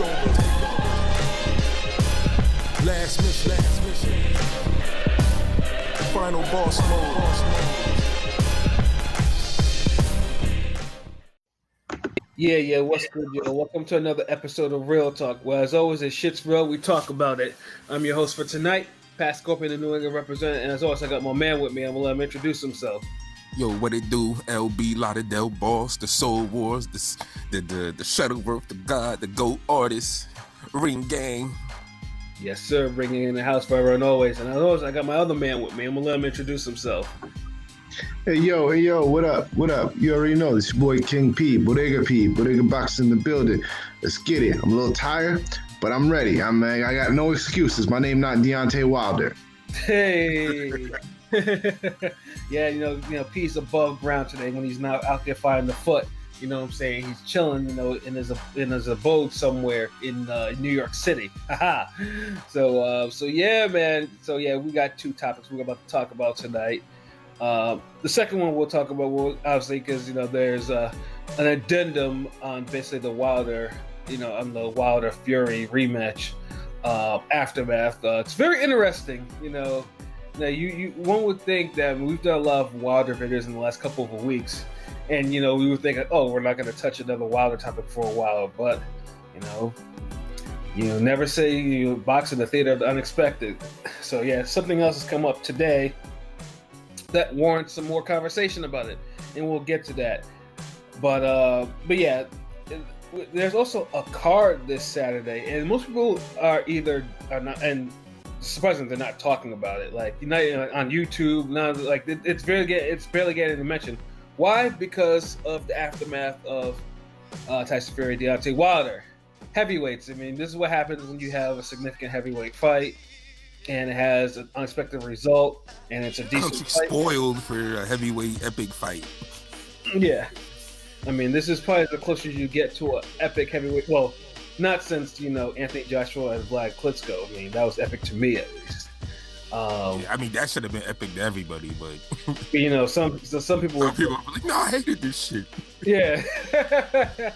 over. Last mission, last mission. Final boss mode. Yeah, yeah, what's good, yo? Welcome to another episode of Real Talk. Well, as always, it's shit's real. We talk about it. I'm your host for tonight, Pat Scorpio, the New England representative, and as always, I got my man with me. I'm gonna let him introduce himself. Yo, what it do? LB Lauderdale Boss, the Soul Wars, the the the, the Shutterworth, the God, the Goat Artist, Ring Gang. Yes, sir. Bringing in the house forever and always. And as always, I got my other man with me. I'm gonna let him introduce himself. Hey yo, hey yo, what up? What up? You already know this your boy King P, Bodega P, Bodega Box in the building. Let's get it. I'm a little tired, but I'm ready. I'm I got no excuses. My name not Deontay Wilder. Hey. yeah, you know, you know, P's above ground today when he's not out there fighting the foot. You know what I'm saying? He's chilling, you know, in his in his abode somewhere in uh, New York City. So uh, so yeah, man. So yeah, we got two topics we're about to talk about tonight. Uh, the second one we'll talk about, will obviously, because you know there's uh, an addendum on basically the Wilder, you know, on the Wilder Fury rematch uh, aftermath. Uh, it's very interesting, you know. Now, you, you one would think that we've done a lot of Wilder videos in the last couple of weeks, and you know we would think, oh, we're not going to touch another Wilder topic for a while, but you know, you know, never say you box in the theater of the unexpected. So yeah, something else has come up today that warrants some more conversation about it, and we'll get to that. But uh, but yeah, there's also a card this Saturday, and most people are either are not and surprisingly they're not talking about it. Like not on YouTube, not like it, it's barely get it's barely getting mention. Why? Because of the aftermath of uh, Tyson Fury, Deontay Wilder, heavyweights. I mean, this is what happens when you have a significant heavyweight fight and it has an unexpected result, and it's a decent. fight. spoiled for a heavyweight epic fight. Yeah, I mean, this is probably the closest you get to an epic heavyweight. Well, not since you know Anthony Joshua and Vlad Klitschko. I mean, that was epic to me at least. Um, yeah, I mean, that should have been epic to everybody, but you know, some so some people some were people were like, "No, I hated this shit." Yeah.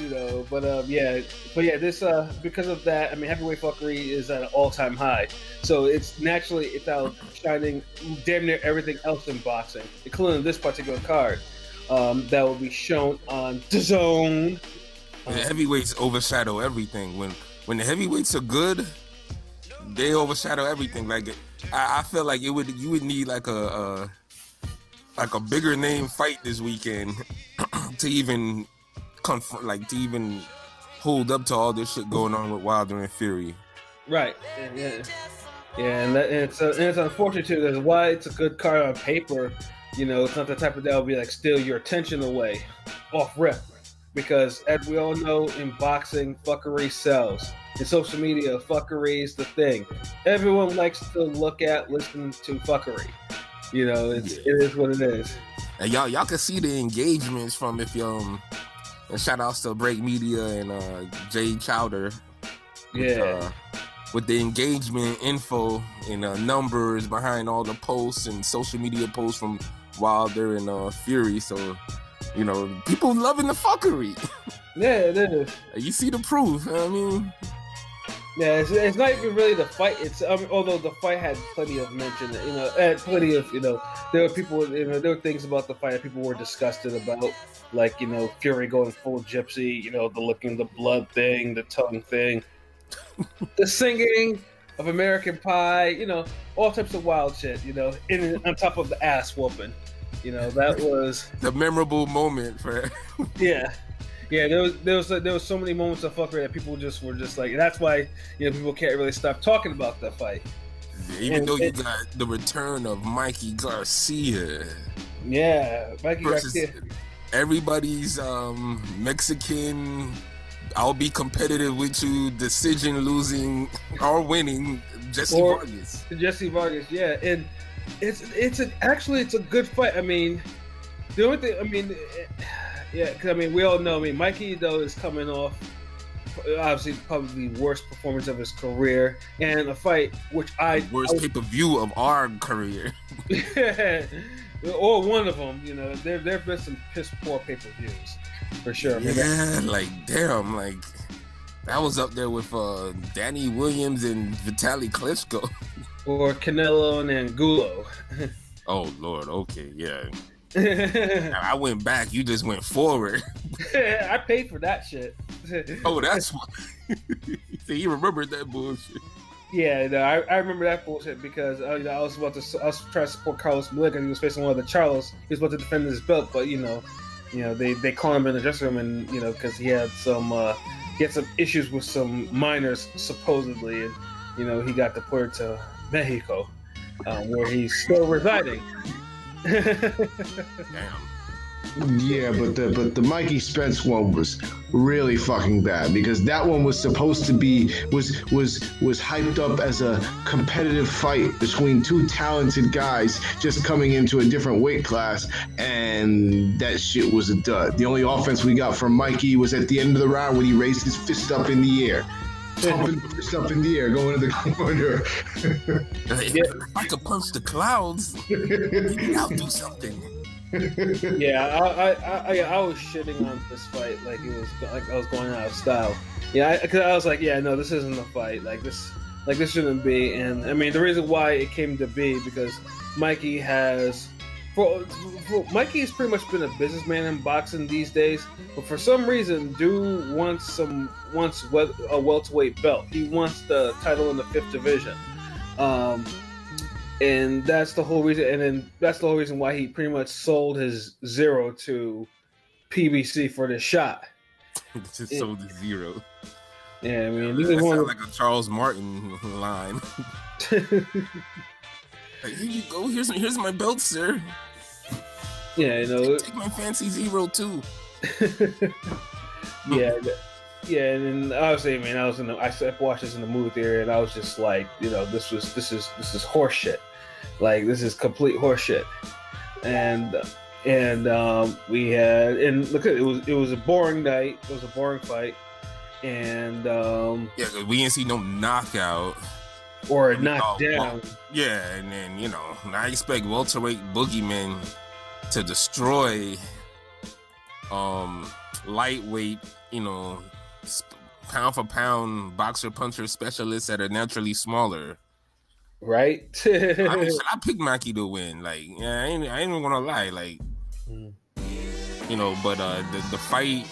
you know, but um, yeah, but yeah, this uh, because of that, I mean, heavyweight fuckery is at an all-time high, so it's naturally it's outshining damn near everything else in boxing, including this particular card um, that will be shown on the Zone. The heavyweights overshadow everything. When when the heavyweights are good, they overshadow everything. Like I, I feel like it would you would need like a, a like a bigger name fight this weekend to even confront, like to even hold up to all this shit going on with Wilder and Fury. Right. Yeah. Yeah, and, that, and it's uh, and it's unfortunate too. That's why it's a good card on paper. You know, it's not the type of that will be like steal your attention away, off rip. Because as we all know, in boxing, fuckery sells. In social media, fuckery is the thing. Everyone likes to look at, listen to fuckery. You know, it's, yeah. it is what it is. And y'all, y'all can see the engagements from if you um and shout outs to Break Media and uh, Jay Chowder. Yeah. With, uh, with the engagement info and uh, numbers behind all the posts and social media posts from Wilder and uh, Fury. So, you know, people loving the fuckery. Yeah, it is. You see the proof. I mean, yeah, it's, it's not even really the fight. It's um, although the fight had plenty of mention, you know, had plenty of you know, there were people, you know, there were things about the fight that people were disgusted about, like you know, Fury going full gypsy, you know, the licking the blood thing, the tongue thing, the singing of American Pie, you know, all types of wild shit, you know, in on top of the ass whooping, you know, that was the memorable moment for yeah. Yeah, there was there was there was so many moments of fuckery that people just were just like. That's why you know people can't really stop talking about that fight. Even and, though you got the return of Mikey Garcia. Yeah, Mikey Garcia. Everybody's um, Mexican. I'll be competitive with you. Decision losing or winning. Jessie or Vargas. Jessie Vargas, yeah, and it's it's an, actually it's a good fight. I mean, the only thing I mean. Yeah, because I mean, we all know. I mean, Mikey though is coming off obviously probably the worst performance of his career, and a fight which I worst pay per view of our career. or one of them. You know, there there've been some piss poor pay per views for sure. I mean, Yeah, like damn, like that was up there with uh Danny Williams and Vitali Klitschko. or Canelo and Angulo. Oh lord, okay, yeah. I went back, you just went forward. I paid for that shit. Oh, that's why. See, you remembered that bullshit. Yeah, no, I, I remember that bullshit because uh, you know, I was about to I was trying to support Carlos Molina. He was facing one of the Charlos. He was about to defend his belt, but you know, you know they they call him in the dressing room, and you know because he had some uh, he had some issues with some minors supposedly, and you know he got deported to Mexico, um, where he's still residing. Damn. Yeah, but the but the Mikey Spence one was really fucking bad because that one was supposed to be was was was hyped up as a competitive fight between two talented guys just coming into a different weight class, and that shit was a dud. The only offense we got from Mikey was at the end of the round when he raised his fist up in the air. Pumping the up in the air, going to the corner. If I could punch the clouds, I'll do something. yeah, I, I, I, I was shitting on this fight like it was like I was going out of style. Yeah, because I, was like, yeah, no, this isn't a fight. Like this, like this shouldn't be. And I mean, the reason why it came to be because Mikey has, for, for Mikey has pretty much been a businessman in boxing these days. But for some reason, dude wants some wants a welterweight belt. He wants the title in the fifth division. Um, and that's the whole reason. And then that's the whole reason why he pretty much sold his zero to PBC for this shot. just sold the zero. Yeah, I mean, this is one sounds of like a Charles Martin line. Like, here you go. Here's here's my belt, sir. yeah, you know, Take my fancy zero too. yeah, yeah, and then obviously, I mean, I was in the, I watched this in the movie theater, and I was just like, you know, this was, this is, this is horseshit. Like, this is complete horseshit. And, and um, we had, and look it was, it was a boring night. It was a boring fight, and um, Yeah, we didn't see no knockout. Or a knockdown. Yeah, and then you know, I expect welterweight boogeyman to destroy um lightweight, you know, pound for pound boxer puncher specialists that are naturally smaller. right? I, mean, shit, I picked Mikey to win. Like, yeah, I ain't, I ain't even gonna lie. Like, Mm. you know, but uh the the fight.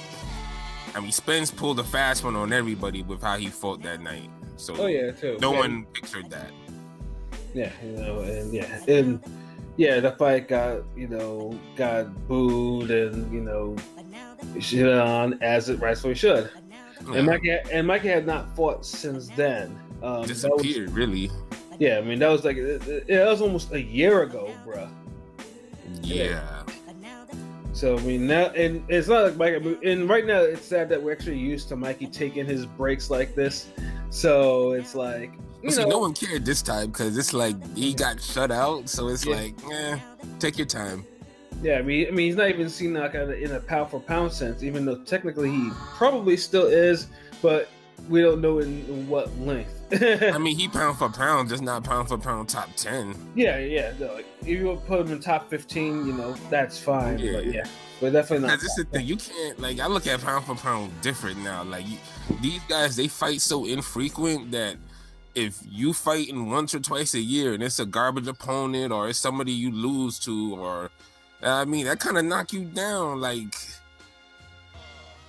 I mean, Spence pulled a fast one on everybody with how he fought that night. So oh yeah, too. no Yeah. one pictured that. Yeah, you know, and yeah, and yeah, the fight got you know got booed and you know shit on as it rightfully should. Yeah, And Mikey and Mikey had not fought since then. Um, that was- disappeared, really. yeah, I mean that was like it, it- that was almost a year ago, bruh. Yeah. So I mean now, and it's not like Mikey. And right now it's sad that we're actually used to Mikey taking his breaks like this. So it's like you See, know, no one cared this time because it's like he got shut out. So it's Yeah. like, eh, take your time. Yeah, I mean, I mean, he's not even seen like in a, in a pound for pound sense, even though technically he probably still is, but we don't know in, what length. I mean, he pound for pound, just not pound for pound top ten. yeah, yeah. No, like, if you put him in top fifteen, you know, that's fine. Yeah. But yeah, but definitely not. Because this is the thing, you can't like. I look at pound for pound different now. Like you, these guys, they fight so infrequent that if you fighting once or twice a year and it's a garbage opponent or it's somebody you lose to or I mean that kind of knock you down. Like,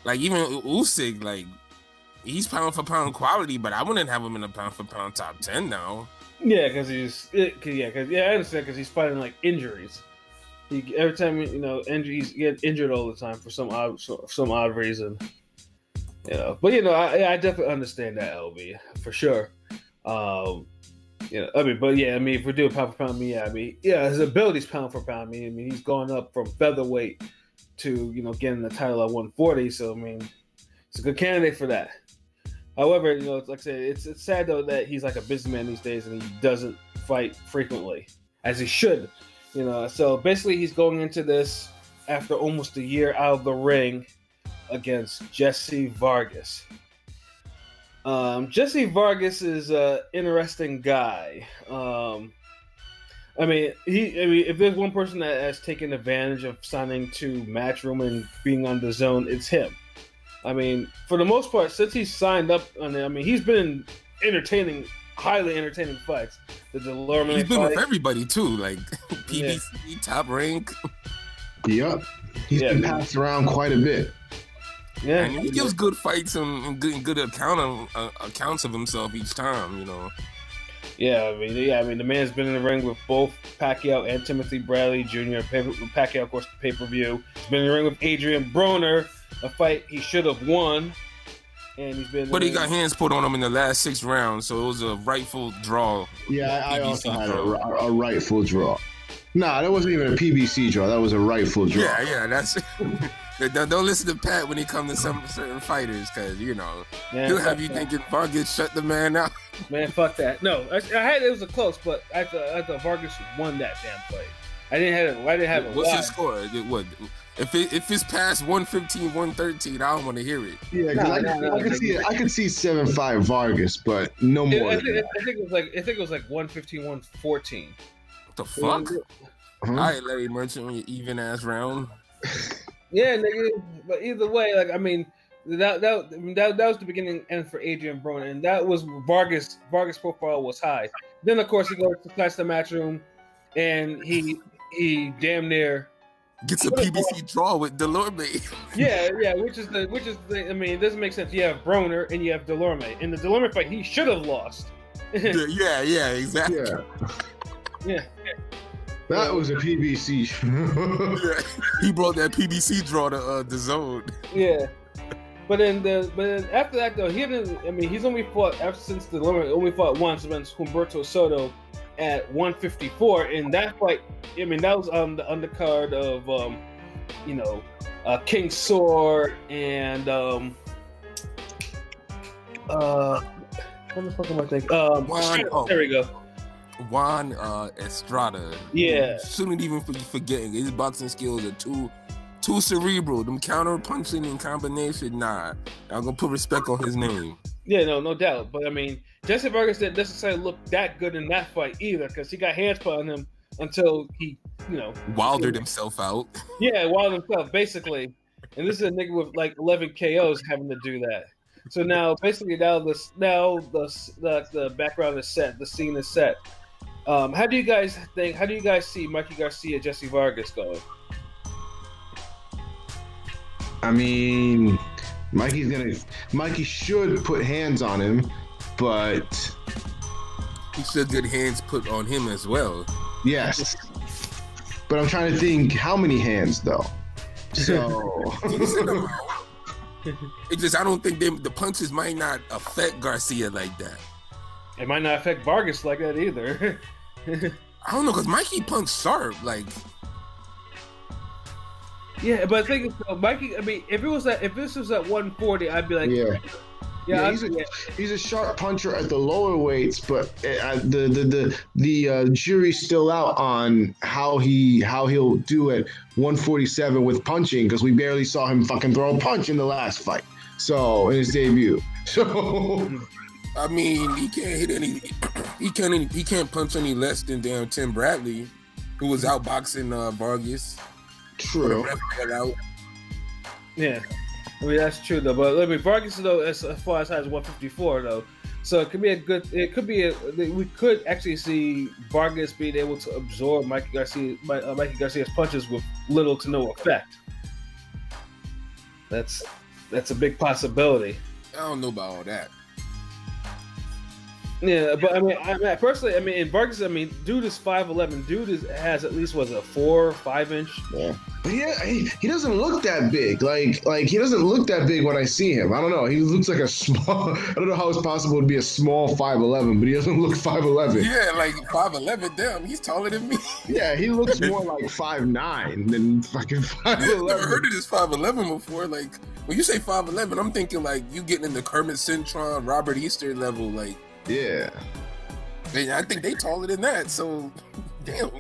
like even Usyk, like he's pound for pound quality, but I wouldn't have him in a pound for pound top ten now. Yeah, because he's it, cause, yeah, because yeah, I understand because he's fighting like injuries. He every time you know injuries get injured all the time for some odd for some odd reason. You know, but you know, I, I definitely understand that LB for sure. Um, you know, I mean, but yeah, I mean, if we're doing pound for pound, mean, yeah, I mean, yeah, his abilities pound for pound. I mean, I mean, he's gone up from featherweight to you know getting the title at 140. So I mean, he's a good candidate for that. However, you know, like I said, it's it's sad though that he's like a businessman these days and he doesn't fight frequently as he should. You know, so basically he's going into this after almost a year out of the ring against Jessie Vargas. Um, Jessie Vargas is an interesting guy. Um, I mean, he. I mean, if there's one person that has taken advantage of signing to Matchroom and being on the zone, it's him. I mean, for the most part, since he signed up I mean, he's been entertaining, highly entertaining fights. The Dulorme He's been fight, with everybody too, like PBC, top rank. Yep. He's Yeah. been passed around quite a bit. yeah, And he gives good fights and, and good, good account of, uh, accounts of himself each time. You know, yeah. I mean, yeah. I mean, the man's been in the ring with both Pacquiao and Timothy Bradley Jr. Pay- Pacquiao, of course, the pay per view. He's been in the ring with Adrian Broner, a fight he should have won. And he's been. but he got hands put on him in the last six rounds, so it was a rightful draw. Yeah, I, I also had a, a rightful draw. Nah, that wasn't even a PBC draw. That was a rightful draw. Yeah, yeah, that's. don't, don't listen to Pat when he comes to some certain fighters, because you know Man, he'll have you that. thinking Vargas shut the man out. Man, fuck that. No, I, I had it was a close, but I thought, I thought Vargas won that damn fight. I didn't have it. I didn't have it. What's the score? What if it, if it's past 115, 113? I don't want to hear it. Yeah, 'cause Nah, I, nah, nah, I could nah. see I can see seven five Vargas, but no Yeah, more. I, than think. I think it was like I think it was like 115, 114. What the fuck? Uh-huh. All right, Larry Merchant, on your even ass round. Yeah, nigga. But either way, like I mean, that that I mean, that, that was the beginning end for Adrian Broner, and that was Vargas. Vargas' profile was high. Then of course he goes to class the Matchroom, and he he damn near Gets a PBC draw with Dulorme. yeah yeah, which is the which is the I mean it doesn't make sense. You have Broner and you have Dulorme. In the Dulorme fight, he should have lost. yeah, yeah, yeah, exactly. Yeah, yeah. that was a PBC. Yeah. He brought that PBC draw to uh, the zone. Yeah. But then the but then after that though, he didn't I mean he's only fought ever since the limit only fought once against Humberto Soto at 154. And that fight, I mean that was on the undercard of um, you know, uh King Sword and um uh what the fuck am I thinking? Um Juan- oh. there we go. Juan uh, Estrada. Yeah. Shouldn't even be forgetting. His boxing skills are too too cerebral. Them counter punching in combination, nah. I'm gonna put respect on his name. Yeah, no, no doubt. But I mean, Jessie Vargas didn't necessarily look that good in that fight either, because he got hands put on him until he, you know, Wildered himself out. yeah, wild himself basically. And this is a nigga with like 11 KOs having to do that. So now, basically, now this now the the, the background is set, the scene is set. Um, how do you guys think? How do you guys see Mikey Garcia, Jessie Vargas going? I mean, Mikey's gonna. Mikey should put hands on him, but He should get hands put on him as well. yes. But I'm trying to think how many hands though. So It just I don't think them the punches might not affect Garcia like that. It might not affect Vargas like that either. I don't know because Mikey punch sharp. Like yeah, but I think so Mikey. I mean, if it was at if this was at 140, I'd be like, yeah, yeah. yeah, Yeah, he's a- yeah. he's a sharp puncher at the lower weights, but uh, the the the the uh, jury's still out on how he how he'll do at 147 with punching because we barely saw him fucking throw a punch in the last fight. So in his debut, so I mean, he can't hit any. He can't. Any, he can't punch any less than damn Tim Bradley, who was outboxing uh, Vargas. Put a true. ref right out. Yeah, I mean that's true though. But I mean Vargas though, as, as far as high as 154 though, so it could be a good. It could be a. We could actually see Vargas being able to absorb Mikey Garcia, Mi- uh, Mikey Garcia's punches with little to no effect. That's that's a big possibility. I don't know about all that. Yeah, but I mean, I mean, personally, I mean, in Vargas, I mean, dude is five eleven. Dude is has at least was a four five inch. Yeah. But yeah, he, he doesn't look that big. Like like he doesn't look that big when I see him. I don't know. He looks like a small. I don't know how it's possible to be a small five eleven, but he doesn't look five eleven. Yeah, like five eleven. Damn, he's taller than me. Yeah, he looks more like five nine than fucking five I've never heard of this five eleven before. Like when you say five eleven, I'm thinking like you getting in the Kermit Cintron, Robert Easter level. Like, Yeah. man, I think they taller than that. So, damn.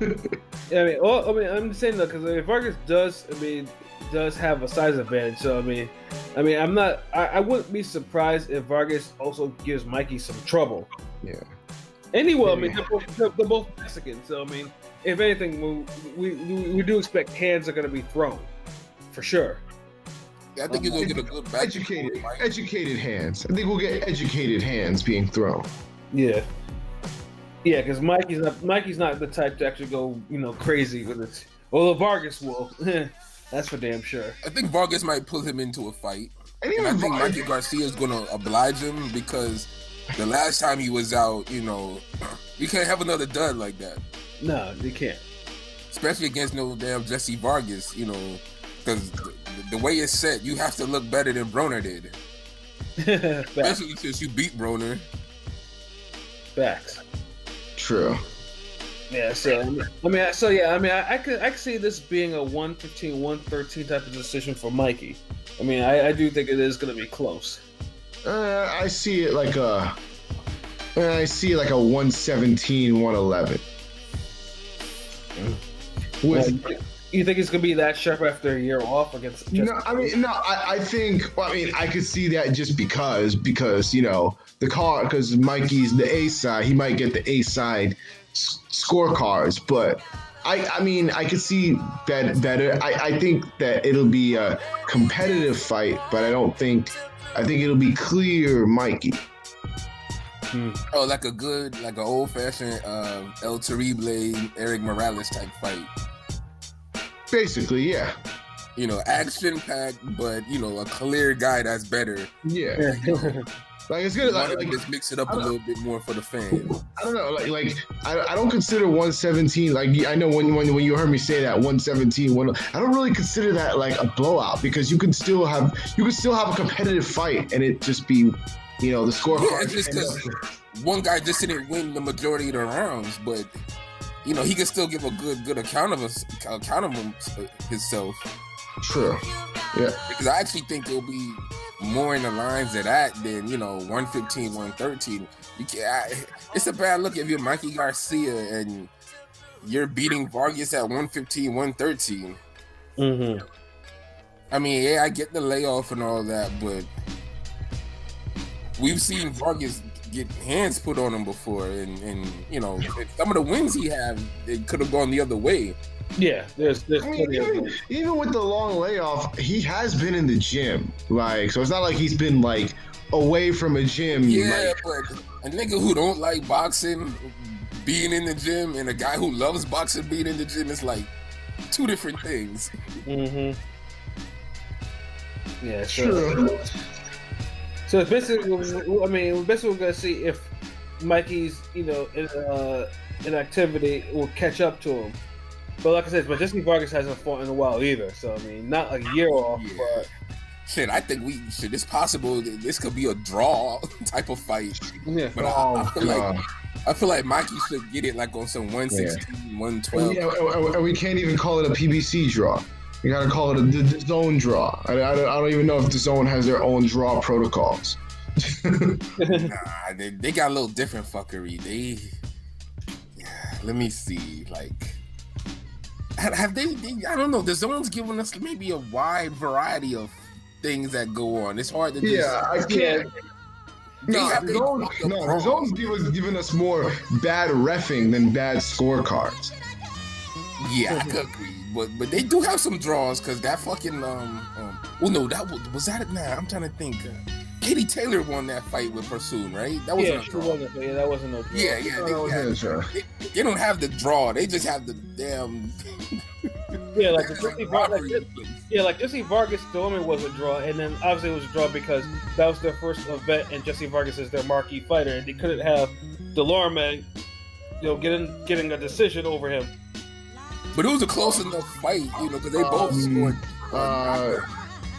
I mean, all, I mean, I'm just saying though, because if Vargas does, I mean, does have a size advantage. So I mean, I mean, I'm not. I, I wouldn't be surprised if Vargas also gives Mikey some trouble. Yeah. Anyway, I mean, they're both, they're, they're both Mexican, so I mean, if anything, we we, we do expect hands are going to be thrown, for sure. I think you're gonna get a good back. Educated, educated hands. I think we'll get educated hands being thrown. Yeah. Yeah, because Mikey's not Mikey's not the type to actually go, you know, crazy with it. Although Vargas will. That's for damn sure. I think Vargas might pull him into a fight. And And I think Vargas- Mikey Garcia is gonna oblige him because the last time he was out, you know, you can't have another dud like that, No, they can't. especially against no damn Jessie Vargas, you know, because the, the way it's set, you have to look better than Broner did, Facts. especially since you beat Broner. Facts. True. Yeah, so I mean, so yeah, I mean, I, I could I could see this being a 115, 113 type of decision for Mikey. I mean, I, I do think it is going to be close. Uh, I see it like a. I see it like a 117, 111. With Uh, you think it's going to be that sharp after a year off against? No, I mean, no, I, I think, well, I mean, I could see that just because, because, you know, the car, because Mikey's the A side, he might get the A side s- scorecards, but I, I mean, I could see that better. I, I think that it'll be a competitive fight, but I don't think, I think it'll be clear Mikey. Oh, like a good, like an old fashioned uh, El Terrible, Erik Morales type fight. Basically, yeah. You know, action packed, but you know, a clear guy that's better. Yeah. Like, it's good. Why Like, don't like, just mix it up a little bit more for the fans? I don't know, like like I, I don't consider 117 like I know when, when when you heard me say that 117 one I don't really consider that like a blowout because you can still have you can still have a competitive fight and it just be you know the scorecard. Yeah, it's just 'cause one guy just didn't win the majority of the rounds, but you know he can still give a good good account of us account of him, himself. True. Yeah. Because I actually think it'll be more in the lines of that than you know 115, 113. You can I, it's a bad look if you're Mikey Garcia and you're beating Vargas at 115, 113. mm-hmm. I mean, yeah, I get the layoff and all that, but we've seen Vargas get hands put on him before, and and you know some of the wins he had, it could have gone the other way. Yeah, there's there's I mean, plenty of even, even with the long layoff, he has been in the gym. Like, so it's not like he's been like away from a gym. Yeah, like, but a nigga who don't like boxing being in the gym, and a guy who loves boxing being in the gym is like two different things. Mm-hmm. Yeah, so, True. So it's basically, I mean, basically we're gonna see if Mikey's, you know, in, uh, in activity will catch up to him. But like I said, but Jessie Vargas hasn't fought in a while either. So I mean, not a year off, Yeah. but Shit, I think we should. It's possible that this could be a draw type of fight, yeah. but I, I Oh, feel like God. I feel like Mikey should get it like on some 116, And, 112. yeah, and- and we can't even call it a PBC draw. You gotta call it a the, the zone draw. I, I, don't, I don't even know if the zone has their own draw protocols. Nah, they, they got a little different fuckery. They, yeah, let me see. Like, have, have they, they? I don't know. The zone's giving us maybe a wide variety of things that go on. It's hard to just. Yeah, I can't. They No, the they zone, no, the zone's give giving us more bad refing than bad scorecards. Yeah, I could agree. But but they do have some draws because that fucking um um. Well, no, that was was that. It nah, I'm trying to think. Uh, Katie Taylor won that fight with Persoon, right? That wasn't yeah, a draw. wasn't. Yeah, that wasn't no. draw. Yeah, yeah. Oh, They, was yeah, sure. they, they don't have the draw. They just have the damn. yeah, like the Jessie Vargas. Like, yeah, like Jessie Vargas Stormy was a draw, and then obviously it was a draw because that was their first event, and Jessie Vargas is their marquee fighter, and they couldn't have Dulorme, you know, getting getting a decision over him. But it was a close enough fight, you know, because they both Um, scored. Uh,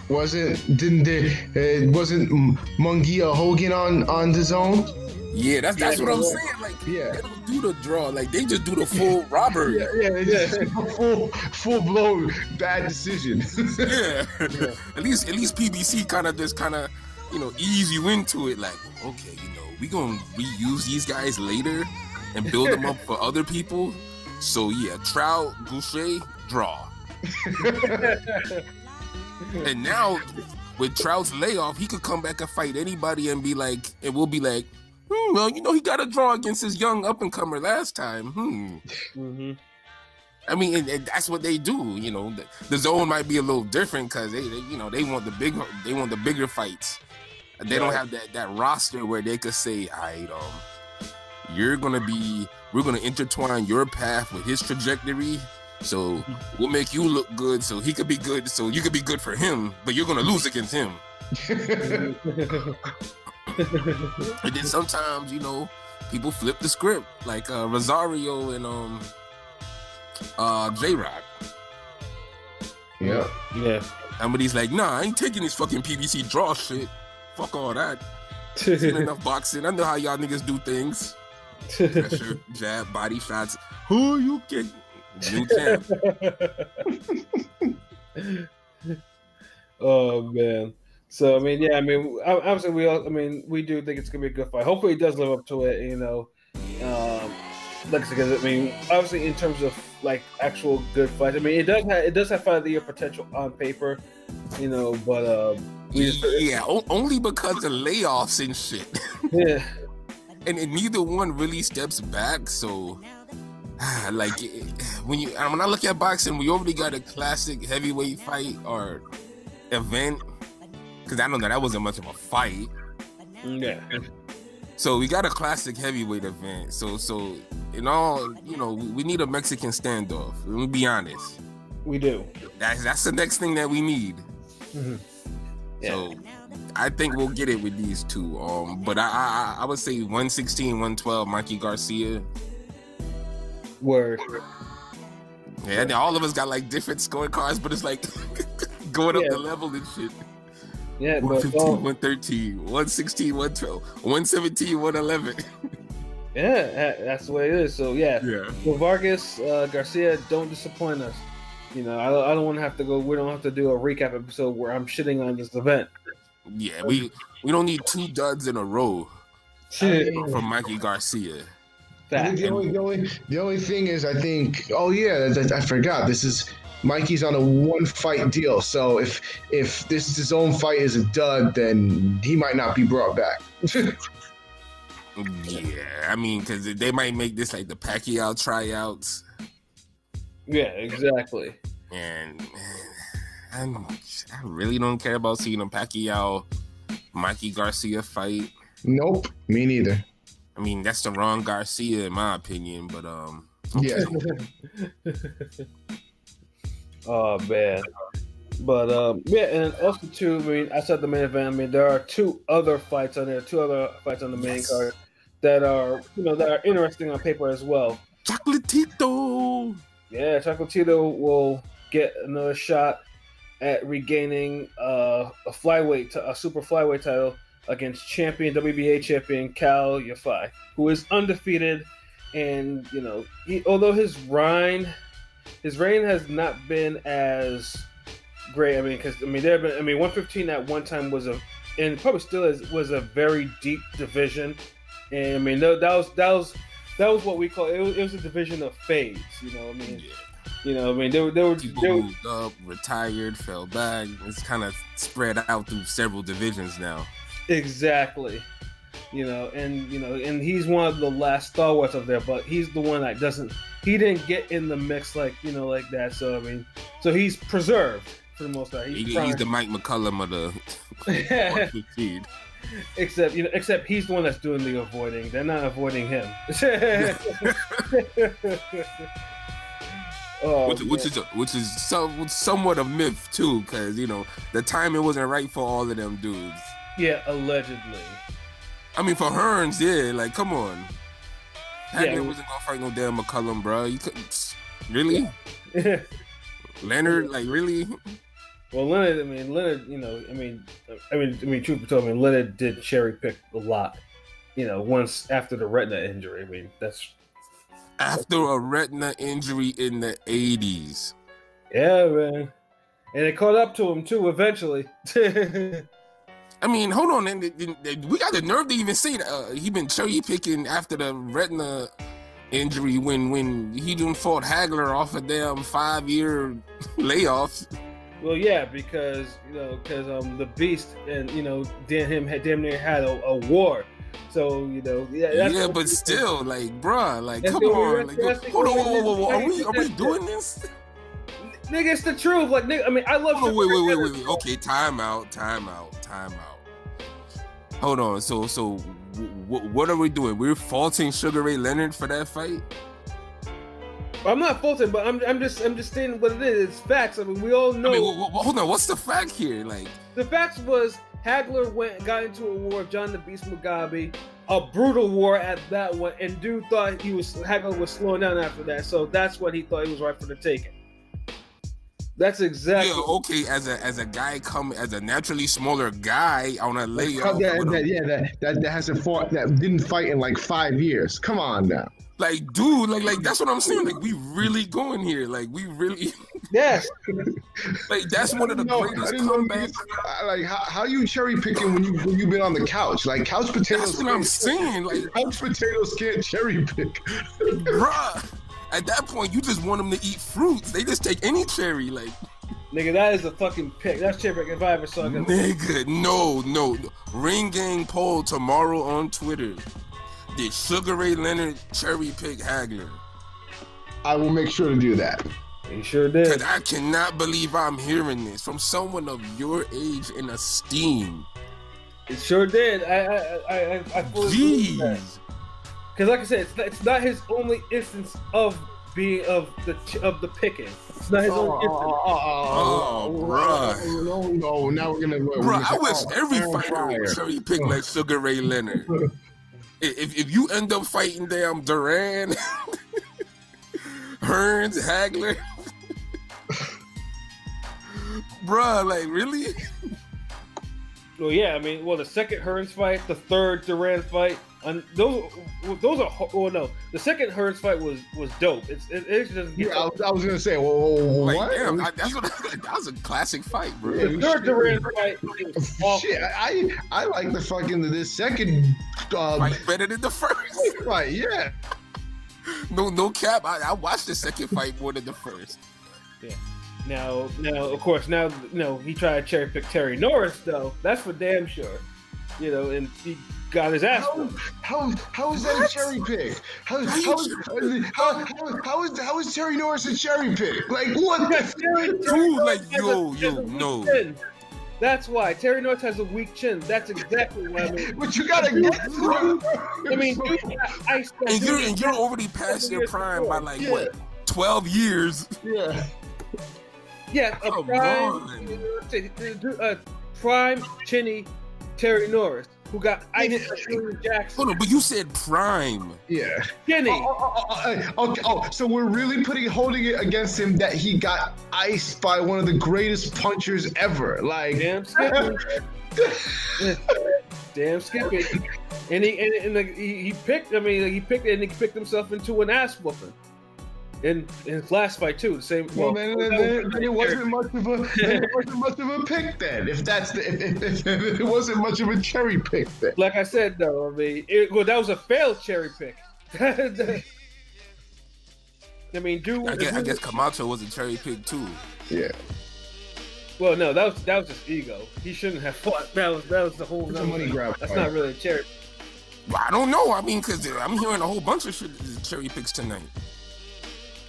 wasn't didn't they? It wasn't Munguia Hogan on on the zone. yeah, that's that's Yeah, what I'm yeah. saying. Like Yeah. they don't do the draw, like they just do the full robbery. Yeah, yeah, a full full blown bad decision. Yeah. at least at least PBC kind of just kind of you know ease you into it. Like okay, you know, we gonna reuse these guys later and build them up for other people. So yeah, Trout, Boucher, draw. And now with Trout's layoff, he could come back and fight anybody and be like, and we'll be like, Hmm, well, you know, he got a draw against his young up and comer last time. Hmm. hmm I mean, and, and that's what they do. You know, the, the zone might be a little different because they, they, you know, they want the big, they want the bigger fights. They don't have that that roster where they could say, "I um, you're gonna be, we're gonna intertwine your path with his trajectory." So we'll make you look good, so he could be good, so you could be good for him, but you're gonna lose against him. And then sometimes, you know, people flip the script, like uh, Rosario and um, uh, J Rock. yeah. yeah. Somebody's like, nah, I ain't taking this fucking PBC draw shit. Fuck all that. Seen enough boxing. I know how y'all niggas do things. Pressure, jab, body shots. Who you kick? Oh man. So I mean, yeah, I mean, obviously we all, I mean, we do think it's gonna be a good fight. Hopefully, it does live up to it. You know, um, like I said, 'cause, I mean, obviously in terms of like actual good fights, I mean, it does have it does have fight of the year potential on paper. You know, but um, we just Yeah, only because of layoffs and shit. yeah, and, and neither one really steps back. So, like, when you when I look at boxing, we already got a classic heavyweight fight or event. Because I don't know that that wasn't much of a fight. yeah, So we got a classic heavyweight event. So, so in all, you know, we, we need a Mexican standoff. Let me be honest. we do. That's that's the next thing that we need. Mhm. Yeah. So I think we'll get it with these two. Um, but I I, I would say 116, 112, Mikey Garcia. Word. Yeah, and all of us got like different scorecards, but it's like going up Yeah. the level and shit. Yeah, but 115, um, 113, 116, 112, 117, 111. yeah, that's the way it is. So yeah, Yeah. Well, Vargas uh, Garcia, don't disappoint us. You know, I don't, I don't want to have to go. We don't have to do a recap episode where I'm shitting on this event. Yeah, we we don't need two duds in a row uh, from Mikey Garcia. I Fact. think the only, the only the only thing is, I think. Oh yeah, that, I forgot. This is Mikey's on a one fight deal. So if if this is his own fight is a dud, then he might not be brought back. Yeah, I mean, because they might make this like the Pacquiao tryouts, Yeah, exactly. and I'm, I really don't care about seeing a Pacquiao Mikey Garcia fight. nope, me neither. I mean, that's the wrong Garcia in my opinion, but um, Yeah, Oh man. But um, yeah, and also too. I mean, outside the main event, I mean, there are two other fights on there, two other fights on the main Yes. card that are, you know, that are interesting on paper as well. Chocolatito. Yeah, Chocolatito will get another shot at regaining uh, a flyweight, t- a super flyweight title against champion WBA champion Kal Yafai, who is undefeated, and you know, he, although his reign, his reign has not been as great. I mean, because I mean, there have been, I mean, 115 at one time was a, and probably still is, was a very deep division, and I mean, that, that was that was that was what we call it was, it was a division of fades. You know, I mean. Yeah. You know, I mean, they were, they were, People were moved up, retired, fell back. It's kind of spread out through several divisions now. exactly, you know, and you know, and he's one of the last stalwarts of there, but he's the one that doesn't, he didn't get in the mix like you know, like that. So I mean, so he's preserved for the most part. He- He's, he's the Mike McCallum of the 115. except you know, except he's the one that's doing the avoiding. They're not avoiding him. oh, which, which is a, which is some, somewhat a myth too, because you know the timing wasn't right for all of them dudes. yeah, allegedly. I mean, for Hearns, yeah, like come on, that Yeah. nigga wasn't gonna fight no damn McCallum, bro. You couldn't really, Leonard, like really. Well, Leonard, I mean, Leonard, you know, I mean, I mean, I mean, truth be told, I mean, Leonard did cherry pick a lot. You know, once after the retina injury, I mean, that's After a retina injury in the 80s. yeah, man. And it caught up to him too eventually. I mean, hold on, and, we got the nerve to even say that uh, he been cherry picking after the retina injury when when he done fought Hagler off a damn five year layoff. well, yeah, because you know, because um, the Beast and you know, Dan him had damn near had a, a war So you know, yeah, yeah, but still, like, bruh, like, come on, like, hold on, whoa, whoa, whoa, are we, are we doing this? nigga, it's the truth. Like, nigga, I mean, I love. Oh, wait, wait, wait, wait, wait. Okay, time out, time out, time out. Hold on. So, so, what are we doing? We're faulting Sugar Ray Leonard for that fight. I'm not faulting, but I'm, I'm just, I'm just stating what it is. It's facts. I mean, we all know. I mean, hold on. What's the fact here? Like, The facts was Hagler went got into a war with John the Beast Mugabi, a brutal war at that one, and dude thought he was Hagler was slowing down after that, so that's what he thought he was right for the taking. That's exactly. yeah, okay. As a as a guy coming as a naturally smaller guy on a layout, that, with a- that, yeah, that, that that hasn't fought that didn't fight in like five years. Come on now. like, dude, like, like that's what I'm saying. Like, we really going here. Like, we really, Yes, like, that's one of the No, I greatest comebacks. like how, how you cherry picking when you when you've been on the couch? Like couch potatoes. That's what I'm saying. Like, Couch potatoes can't cherry pick. bruh. At that point, you just want them to eat fruits. They just take any cherry. Like, nigga, that is a fucking pick. That's cherry pick if I ever saw it. nigga, no, no. Ring Gang poll tomorrow on Twitter. Did Sugar Ray Leonard cherry pick Hagler? I will make sure to do that. He sure did. Because I cannot believe I'm hearing this from someone of your age and esteem. It sure did. I, I, I, I, I fully believe that. Jeez. Because, like I said, it's not, it's not his only instance of being of the of the picking. It's not his only instance. Oh, bruh. No, no, now we're gonna. we're Bro, gonna I wish oh, every fighter Pryor. would cherry pick like Sugar Ray Leonard. If, if you end up fighting damn Duran, Hearns, Hagler, bruh, like really? Well, yeah, I mean, well, the second Hearns fight, the third Duran fight, and those those are ho- well, no, the second Hearns fight was was dope. It's it, it doesn't Yeah, I was, I was gonna say, whoa, whoa, whoa, Like what? damn, I, that's what that was a classic fight, bro. Yeah, the third Duran fight. was. Shit, I I like the fucking this second uh, Fight better than the first. fight. Yeah, No, no cap. I, I watched the second fight more than the first. Now, now, of course, now you know he tried to cherry pick Terry Norris, though. That's for damn sure. You know, and he got his ass. how whooped. how how is that a cherry pick? How how is how, how, how is how is Terry Norris a cherry pick? Like what? Because The, Terry- Terry Dude, Norris like, has a- yo, yo, no. chin. That's why Terry Norris has a weak chin. That's exactly what I mean. but you gotta get through. I mean, dude, I, I spent And you're and you're already past your prime by like Yeah. what, twelve years. yeah. Yeah, a Come prime, on. a uh, prime chinny Terry Norris who got iced by Julian Jackson. Hold on, but you said prime. Yeah. Chinny. Oh, oh, oh, oh, okay. Oh, so we're really putting holding it against him that he got iced by one of the greatest punchers ever. Like, Damn Skippy. Damn Skippy. And he and, and like, he, he picked. I mean, he picked and he picked himself into an ass whooping. In in his last fight too, the same. well, then, then, then, then it wasn't much of a then it wasn't much of a pick then. If that's the if, if, if, if it wasn't much of a cherry pick then. like I said though, I mean, it, well, that was a failed cherry pick. I mean, dude. I guess, I guess Camacho was a cherry pick too. Yeah. Well, no, that was that was just ego. He shouldn't have fought. That was that was the whole It's money thing. grab That's not really a cherry. Well, I don't know. I mean, because I'm hearing a whole bunch of shit cherry picks tonight.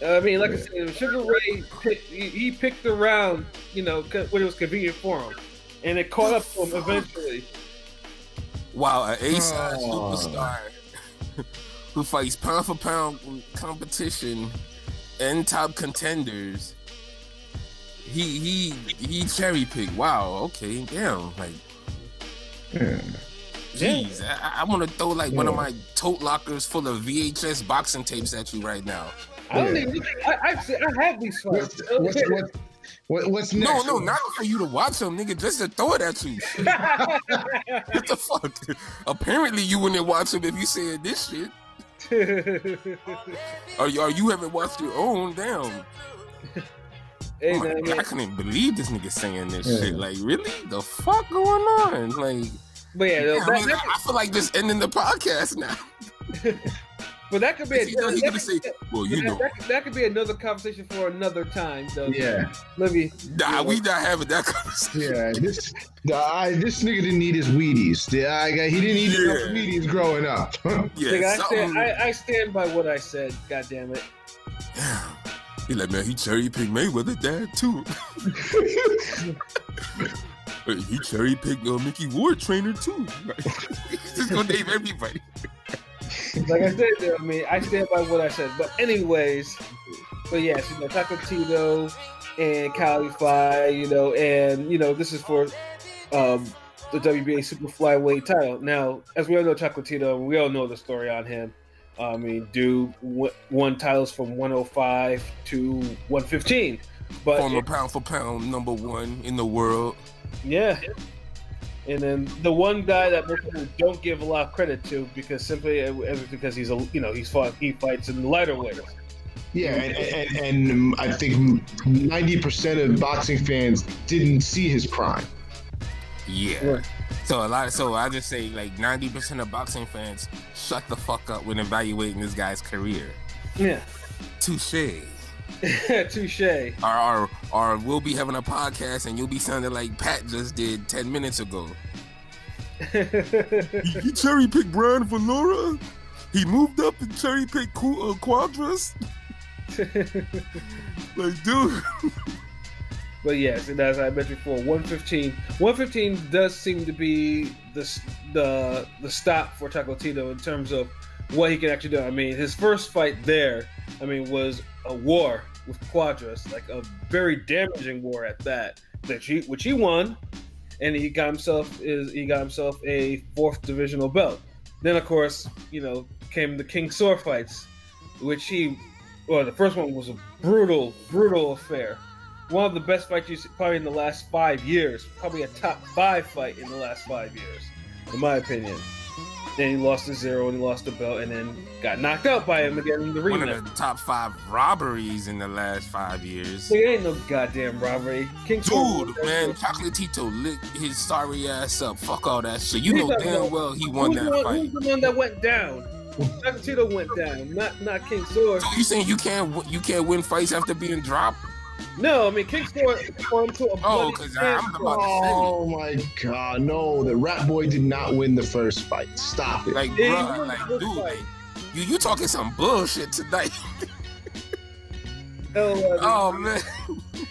Uh, I mean, like I said, Sugar Ray picked. He, he picked around, you know, when it was convenient for him, and it caught up to him eventually. Wow, an A-side Oh. superstar who fights pound for pound competition and top contenders. He he he cherry picked. Wow. Okay. Damn. Like. Yeah. Jeez, I, I want to throw like one of my tote lockers full of VHS boxing tapes at you right now. I don't Yeah. even. I, I've seen, I have these fights. What's, what's, what's, what, what's No, next? no, not for you to watch them, nigga. Just to throw it at you. what the fuck? Apparently, you wouldn't watch them if you said this shit. Or you, or you haven't watched your own. Damn. hey, Oh my man, God, I man. couldn't believe this nigga saying this Yeah. shit. Like, really? The fuck going on? Like, But yeah, I, that, mean, that- I feel like just ending the podcast now. but but that could be a, He gonna, that, gonna say, well, you that, know, that, that could be another conversation for another time. Though. Yeah, Let me. nah, we not having that conversation. yeah. This the, I, this nigga didn't need his Wheaties. The, I, he didn't eat enough Yeah. Wheaties growing up. Yeah, Nigga, I, stand, I, I stand by what I said. God damn it. He like, man, he cherry picked Mayweather dad too. He cherry picked uh, Micky Ward trainer too. He's just gonna name everybody. Like I said, I mean, I stand by what I said. But anyways, but yes, you know, Chocolatito and Kal Yafai, you know, and you know, this is for um, the WBA Super Flyweight title. Now, as we all know, Chocolatito, we all know the story on him. I mean, dude w- won titles from 105 to 115. But Former pound for pound number one in the world. Yeah. And then the one guy that most people don't give a lot of credit to because simply because he's a you know he's fought he fights in the lighter weight. yeah, and, and, and I think ninety percent of boxing fans didn't see his prime. Yeah. Right. So a lot. So I just say like ninety percent of boxing fans shut the fuck up when evaluating this guy's career. Yeah. Touche. Touche. Or, or or we'll be having a podcast and you'll be sounding like Pat just did ten minutes ago. He, he cherry picked Brian Viloria. He moved up and cherry picked Qu- uh, Cuadras. Like, dude. but yes, and as I mentioned before, 115. 115 does seem to be the the the stop for Taco Tito in terms of what he can actually do. I mean, his first fight there, I mean, was a war with Cuadras, like a very damaging war at that, that he, which he won, and he got himself is he got himself a fourth divisional belt. Then of course, you know, came the King Sore fights, which he, well, the first one was a brutal, brutal affair. One of the best fights you see probably in the last five years, probably a top five fight in the last five years, in my opinion. Then he lost to zero and he lost the belt and then got knocked out by him again in the One of the top five robberies in the last five years. It ain't no goddamn robbery. King Dude, man, Chocolatito lit his sorry ass up. Fuck all that shit. You know damn well he won that one, fight. Who's the one that went down? Chocolatito went down, not not King Sword. So you saying you can't you can't win fights after being dropped? No, I mean King Sword won to a Oh, because I'm stand. about to say. Oh my god, no! The Rat Boy did not win the first fight. Stop it. like, Yeah, he like, dude, like, you you talking some bullshit tonight? Oh, Oh man,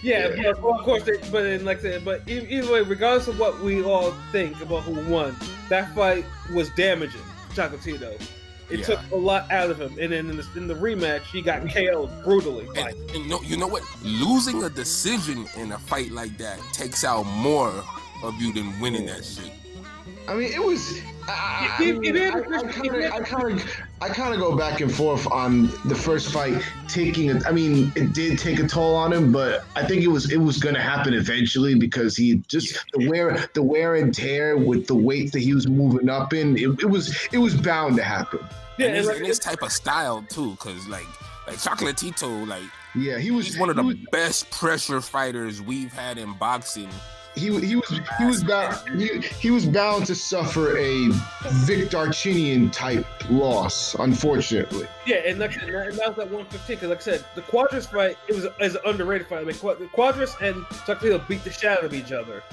yeah, But, well, of course. They, but then, like I said, but e- either way, regardless of what we all think about who won, that fight was damaging. Chocolatito. It Yeah. took a lot out of him, and then in the, in the rematch, he got KO'd brutally. and, and you know you know what? Losing a decision in a fight like that takes out more of you than winning that shit. I mean, it was. I, I, He- I, I kind of, I kind of, I kind of go back and forth on the first fight taking. A, I mean, it did take a toll on him, but I think it was it was going to happen eventually because he just the wear the wear and tear with the weight that he was moving up in. It, it was it was bound to happen. yeah, and and this, and this type of style too, cause like like Chocolatito, like Yeah, he was he's one of the was- best pressure fighters we've had in boxing. He, he was he was bound he, he was bound to suffer a Vic Darchinyan type loss, unfortunately. Yeah, and like, and that and that was at 115. Because like I said, the Cuadras fight it was is an underrated fight. I mean, Qua- Cuadras and Chocolatito beat the shit out of each other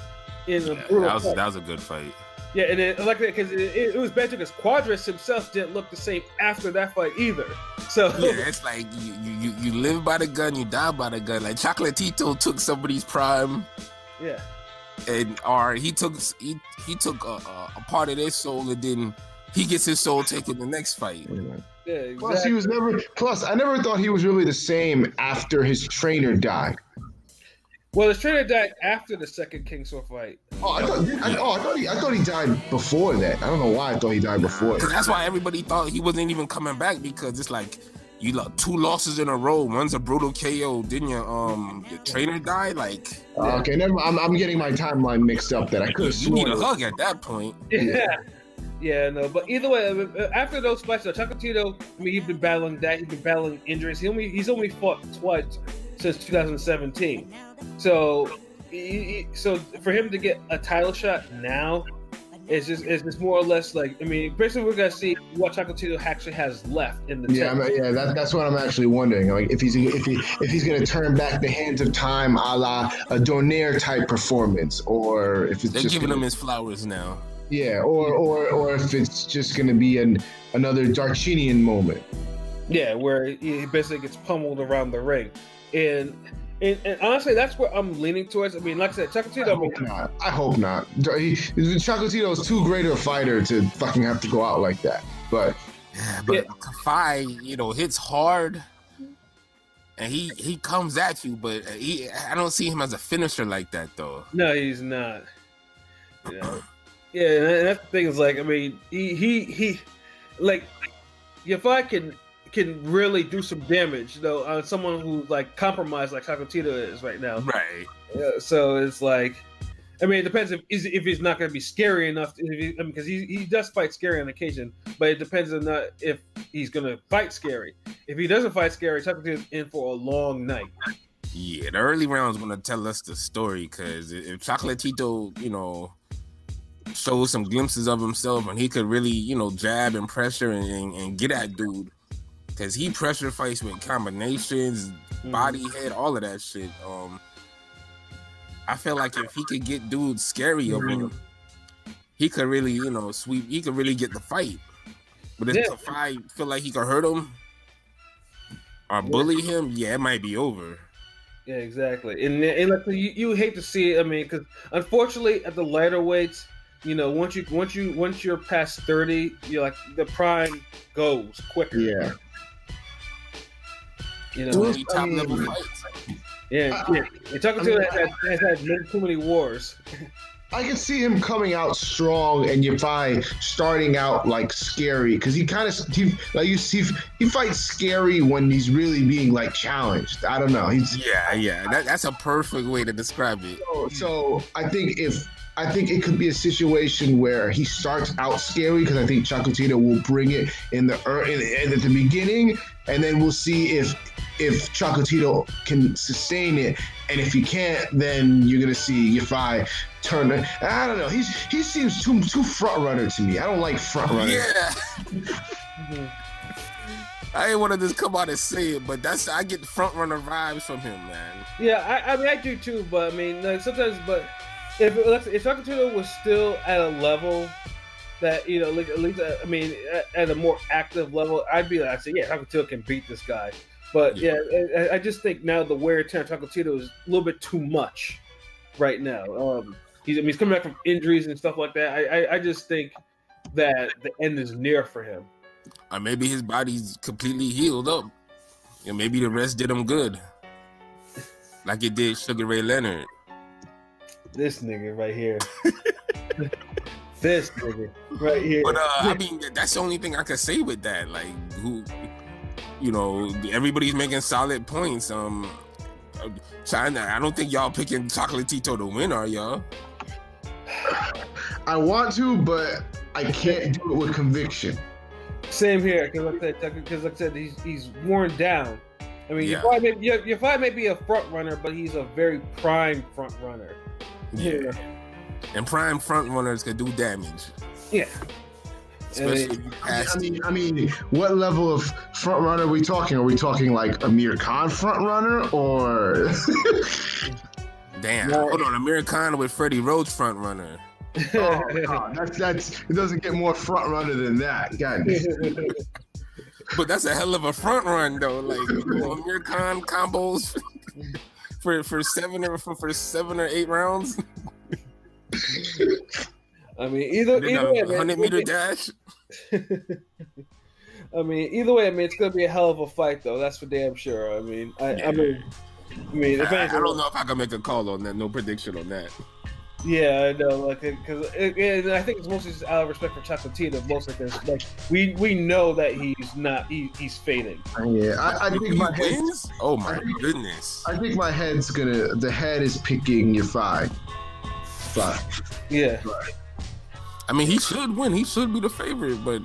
in a Yeah, brutal that was fight. that was a good fight. Yeah, and then like that because it, it, it was bad because Cuadras himself didn't look the same after that fight either. So Yeah, it's like you, you you you live by the gun, you die by the gun. Like Chocolatito took somebody's prime, yeah, and or he took he he took a, a, a part of their soul, and then he gets his soul taken the next fight. yeah, exactly. Plus, he was never. Plus, I never thought he was really the same after his trainer died. well, the trainer died after the second King Sword fight. Oh, I thought. I, oh, I thought he. I thought he died before that. I don't know why I thought he died before. Because That. that's why everybody thought he wasn't even coming back because it's like you lost two losses in a row. One's a brutal KO. Didn't your um your trainer die? Like Uh, okay, never. I'm, I'm getting my timeline mixed up. That I could you need a it was- hug at that point. Yeah. Yeah, no, but either way, uh, after those fights, though, Chocolatito, I mean, he's been battling that. He's been battling injuries. He only he's only fought twice since 2017. So, he, he- so for him to get a title shot now, It's just it's just more or less like I mean basically we're gonna see what Chocolatito actually has left in the Yeah, I mean, yeah, that, that's what I'm actually wondering. Like, if he's if he if he's gonna turn back the hands of time, a la a Donaire type performance, or if it's They're just giving gonna, him his flowers now. yeah, or or or if it's just gonna be an another Darchinyan moment. Yeah, where he basically gets pummeled around the ring, and and, and honestly, that's what I'm leaning towards. I mean, like I said, I Chocolatito. I mean, hope not. I hope not. He, Chocolatito is too great a fighter to fucking have to go out like that. But Yeah, but Yafai, you know, hits hard, and he he comes at you, but he I don't see him as a finisher like that though. No, he's not. Yeah, yeah, and that's the thing is like I mean he he he like if I can can really do some damage, though on someone who's like compromised like Chocolatito is right now. Right. Yeah, so it's like, I mean, it depends if if he's not going to be scary enough. To, if he, I mean, because he, he does fight scary on occasion, but it depends on not if he's going to fight scary. If he doesn't fight scary, Chocolatito's in for a long night. Yeah, the early rounds gonna tell us the story because if Chocolatito, you know, shows some glimpses of himself and he could really, you know, jab and pressure and, and, and get at dude, because he pressure fights with combinations, body, head, all of that shit. Um, I feel like if he could get dudes scary of him, he could really, you know, sweep. He could really get the fight. But if Yeah. Yafai feel like he could hurt him or bully him, yeah, it might be over. Yeah, exactly. And, and like you, you hate to see it. I mean, because unfortunately, at the lighter weights, you know, once you once you once you're past thirty, you're like the prime goes quicker. yeah, You know. Too Well, many I top mean- level fights. Yeah, yeah. And Chocolatito has, had- has had many- too many wars. I can see him coming out strong and you find starting out like scary because he kind of he like you see he fights scary when he's really being like challenged. I don't know. He's Yeah, yeah. That, that's a perfect way to describe it. so, so I think if I think it could be a situation where he starts out scary because I think Chocolatito will bring it in the ear- in, in, at the beginning, and then we'll see if if Chocolatito can sustain it, and if he can't, then you're gonna see Yafai turn. it. I don't know. He's he seems too too front runner to me. I don't like front runner. Yeah. I ain't want to just come out and say it, but that's I get front runner vibes from him, man. Yeah, I, I mean I do too, but I mean like sometimes, but if let's- if Chocolatito was still at a level that you know, like at least uh, I mean at, at a more active level, I'd be like, I say, yeah, Chocolatito can beat this guy. But yeah, I, I just think now the wear and tear on Chocolatito is a little bit too much right now. Um, he's I mean he's coming back from injuries and stuff like that. I I, I just think that the end is near for him. Or maybe his body's completely healed up. And maybe the rest did him good. Like it did Sugar Ray Leonard. This nigga right here. this nigga right here. But uh, I mean, that's the only thing I could say with that. Like, who, you know, everybody's making solid points. Um, China, I don't think y'all picking Chocolatito to win, are y'all? I want to, but I can't do it with conviction. Same here, because like I said, because like I said, he's he's worn down. I mean, Yeah. your fight may, your, your fight may be a front runner, but he's a very prime front runner. Yeah. And prime front runners can do damage, Yeah. Especially And if you I mean, I mean, what level of front runner are we talking? Are we talking like Amir Khan front runner or? Damn. No. Hold on, Amir Khan with Freddie Roach front runner. oh, God, that's that's it doesn't get more front runner than that. God, But that's a hell of a front run though. Like you know, Amir Khan combos for for seven or for, for seven or eight rounds. I mean, either either way, a man, hundred meter dash. I mean, either way, I mean, it's gonna be a hell of a fight, though. That's for damn sure. I mean, I, I mean, I mean, if I, I don't know if I can make a call on that. No prediction on that. Yeah, I know, like, because and I think it's mostly just out of respect for Chocolatito, mostly because like we we know that he's not he, he's fading. yeah, I, I think he my head, oh my goodness. I think my head's gonna. The head is picking Yafai. Five. Yeah, I mean, he should win. He should be the favorite, but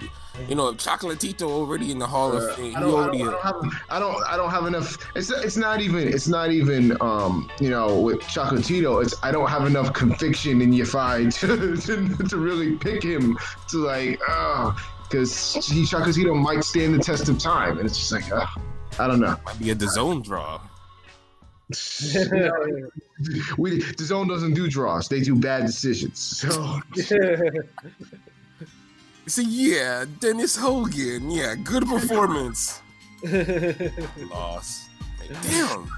You know, Chocolatito already in the Hall of Fame. I don't, I, don't, I, don't have, I don't. I don't have enough. It's it's not even. It's not even. Um, you know, with Chocolatito, it's I don't have enough conviction in Yafai to, to, to really pick him to like, uh, because he Chocolatito might stand the test of time, and it's just like, uh, I don't know. might be a zone draw. we the zone doesn't do draws; they do bad decisions. So So yeah, Dennis Hogan. Yeah, good performance. Loss. Like, damn.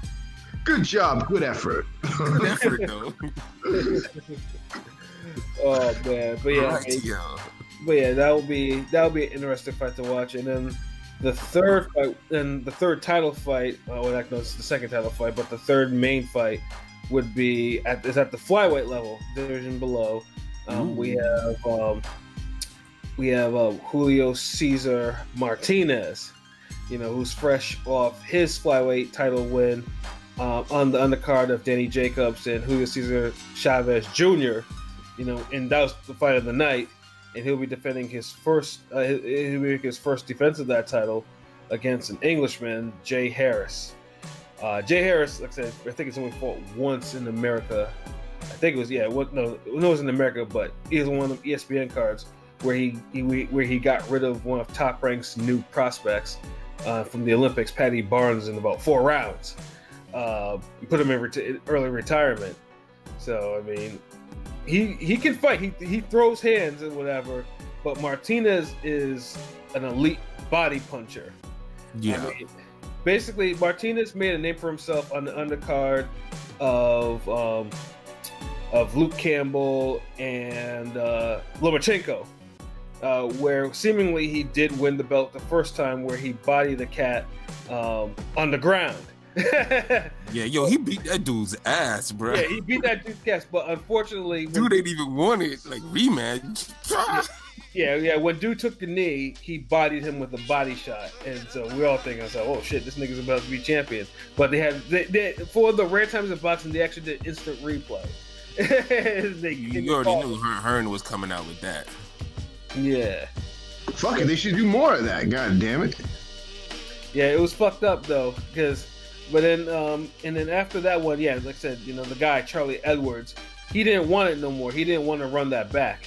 good job, good effort. Good effort though. oh man, but yeah, Right, yeah. but yeah, that will be that will be an interesting fight to watch. And then the third fight, and the third title fight. Oh, well, that knows the second title fight, but the third main fight would be at is at the flyweight level, division below. Um, we have um, we have uh, Julio Cesar Martinez, you know, who's fresh off his flyweight title win um, on the undercard of Danny Jacobs and Julio Cesar Chavez Jr. You know, and that was the fight of the night, and he'll be defending his first uh, he'll make his first defense of that title against an Englishman, Jay Harris. Uh, Jay Harris, like I said, I think it's only fought once in America. I think it was yeah, what no, no, it was in America, but he was one of the ESPN cards where he, he where he got rid of one of Top Rank's new prospects uh, from the Olympics, Paddy Barnes, in about four rounds. Uh, put him in reti- early retirement. So I mean, he he can fight. He he throws hands and whatever. But Martinez is an elite body puncher. Yeah. I mean, basically, Martinez made a name for himself on the undercard of um, of Luke Campbell and uh, Lomachenko, uh, where seemingly he did win the belt the first time, where he bodied the cat um, on the ground. Yeah, Yeah, yo, he beat that dude's ass, bro. Yeah, he beat that dude's ass, but unfortunately, when Dude ain't even won it. Like rematch. Yeah, yeah. When dude took the knee, he bodied him with a body shot, and so we all thinking, so, "Oh shit, this nigga's about to be champion." But they had they, they, for the rare times in boxing, they actually did instant replay. they, you already knew Hearn, Hearn was coming out with that. Yeah, Fuck it, they should do more of that. God damn it. yeah. It was fucked up though, because but then um and then after that one, yeah, like I said, you know, the guy Charlie Edwards, he didn't want it no more. He didn't want to run that back.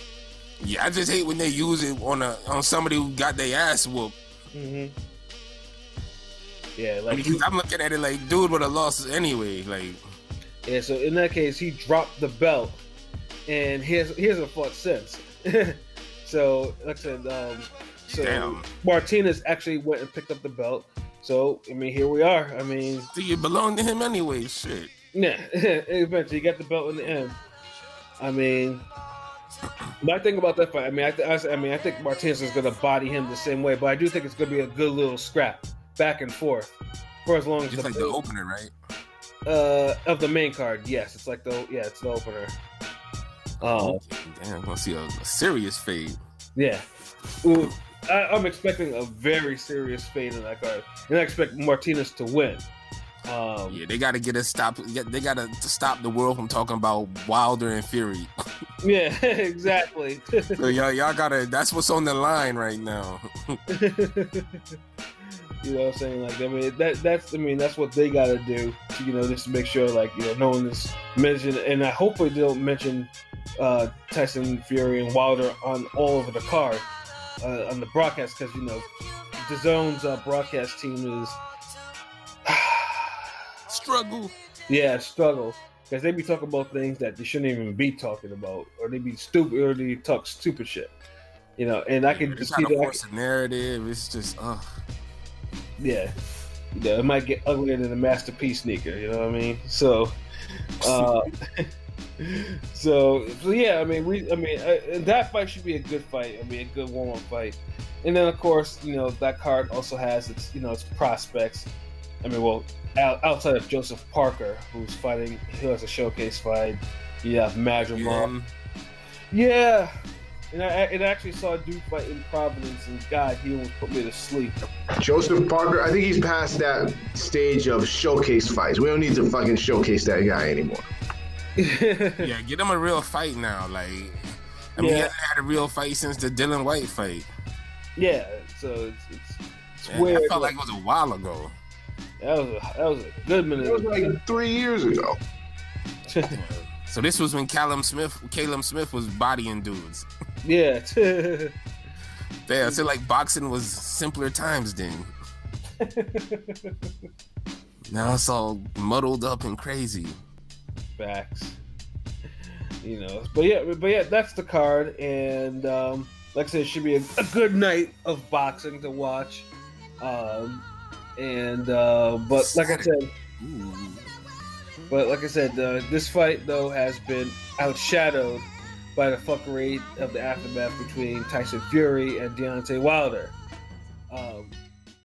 Yeah, I just hate when they use it on a on somebody who got their ass whooped. hmm Yeah, like he, I'm looking at it like, dude would have lost anyway. Like, Yeah, so in that case, he dropped the belt, and he, has, he hasn't fought since. so, like I said, um, so Damn. Martinez actually went and picked up the belt. So, I mean, here we are. I mean, do you belong to him anyway? Shit. yeah, eventually he got the belt in the end. I mean, my thing about that fight, I mean, I, th- I, mean, I think Martinez is going to body him the same way, but I do think it's going to be a good little scrap back and forth for as long as the, like the opener, right? uh of the main card. Yes, it's like the yeah, it's the opener. Um, Damn, I'm gonna see a, a serious fade. Yeah. Ooh, I, I'm expecting a very serious fade in that card, and I expect Martinez to win. Um, Yeah, they gotta get a stop. They gotta to stop the world from talking about Wilder and Fury. yeah, exactly. So y'all, y'all gotta. That's what's on the line right now. you know what I'm saying? Like, I mean, that that's I mean, that's what they got to do. To, you know, just to make sure, like, you know, no one is mentioned, and I hopefully they don't mention uh, Tyson Fury and Wilder on all over the card uh, on the broadcast because you know the Zone's uh, broadcast team is. Struggle. Yeah, struggle because they be talking about things that they shouldn't even be talking about, or they be stupid, or they talk stupid shit. You know, and I can just see that. force a narrative. It's just, uh, Yeah, you know, it might get uglier than a masterpiece sneaker. You know what I mean? So, uh, so, so yeah. I mean, we. I mean, uh, that fight should be a good fight. I mean, a good warm-up fight. And then, of course, you know, that card also has its, you know, its prospects. I mean, well, out, outside of Joseph Parker, who's fighting, who has a showcase fight. You have Madrimov. again, Yeah. And I, and I actually saw a dude fight in Providence, and God, he almost put me to sleep. Joseph Parker, I think he's past that stage of showcase fights. We don't need to fucking showcase that guy anymore. yeah, get him a real fight now. Like, I mean, he hasn't had a real fight since the Dillian Whyte fight. Yeah, so it's it's, it's Man, weird. I felt like it was a while ago. that was a, that was a good minute. It was like three years ago. So this was when Callum Smith, Caleb Smith was bodying dudes. yeah. Yeah, I feel like boxing was simpler times then. Now it's all muddled up and crazy. Facts. You know, but yeah, but yeah, that's the card, and um, like I said, it should be a, a good night of boxing to watch. Um, and uh, but like I said, but like I said, uh, this fight though has been outshadowed by the fuckery of the aftermath between Tyson Fury and Deontay Wilder. Um,